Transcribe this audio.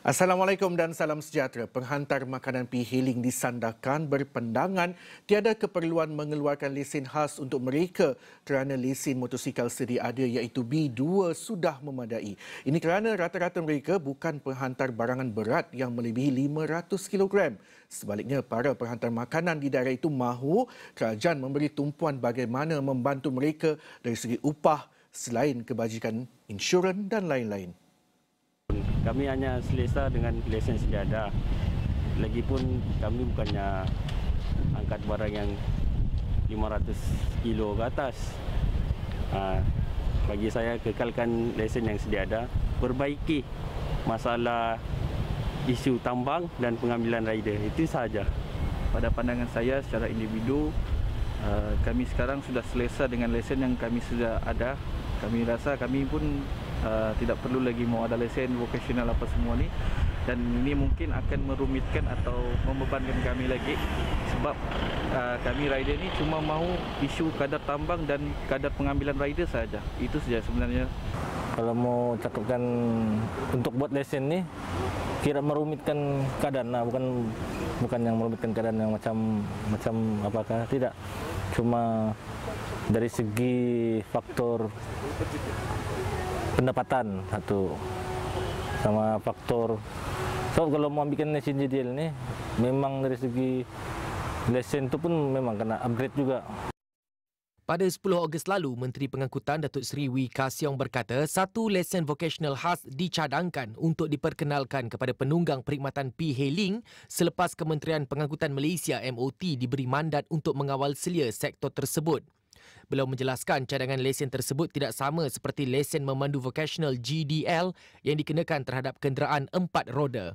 Assalamualaikum dan salam sejahtera. Penghantar makanan P-Hailing disandarkan berpendangan tiada keperluan mengeluarkan lesen khas untuk mereka kerana lesen motosikal sedia ada iaitu B2 sudah memadai. Ini kerana rata-rata mereka bukan penghantar barangan berat yang melebihi 500 kg. Sebaliknya, para penghantar makanan di daerah itu mahu kerajaan memberi tumpuan bagaimana membantu mereka dari segi upah selain kebajikan insurans dan lain-lain. Kami hanya selesa dengan lesen sejadah. Lagipun kami bukannya angkat barang yang 500 kilo ke atas. Ha, bagi saya kekalkan lesen yang sejadah, perbaiki masalah isu tambang dan pengambilan rider. Itu saja. Pada pandangan saya secara individu, uh, kami sekarang sudah selesa dengan lesen yang kami sudah ada. Kami rasa kami pun uh, tidak perlu lagi mau ada lesen vocasional apa semua ni. Dan ini mungkin akan merumitkan atau membebankan kami lagi. Sebab uh, kami rider ni cuma mahu isu kadar tambang dan kadar pengambilan rider saja. Itu saja sebenarnya. Kalau mau cakapkan untuk buat lesen ni kira merumitkan keadaan lah. Bukan bukan yang merumitkan keadaan yang macam macam apakah tidak. Cuma dari segi faktor pendapatan. Satu. Sama faktor. So kalau mau ambilkan lesen JDL ni memang dari segi lesen tu pun memang kena upgrade juga. Pada 10 Ogos lalu, Menteri Pengangkutan Datuk Seri Wee Kasyong berkata satu lesen vocational khas dicadangkan untuk diperkenalkan kepada penunggang perkhidmatan P-Hailing selepas Kementerian Pengangkutan Malaysia MOT diberi mandat untuk mengawal selia sektor tersebut. Beliau menjelaskan cadangan lesen tersebut tidak sama seperti lesen memandu vocational GDL yang dikenakan terhadap kenderaan empat roda.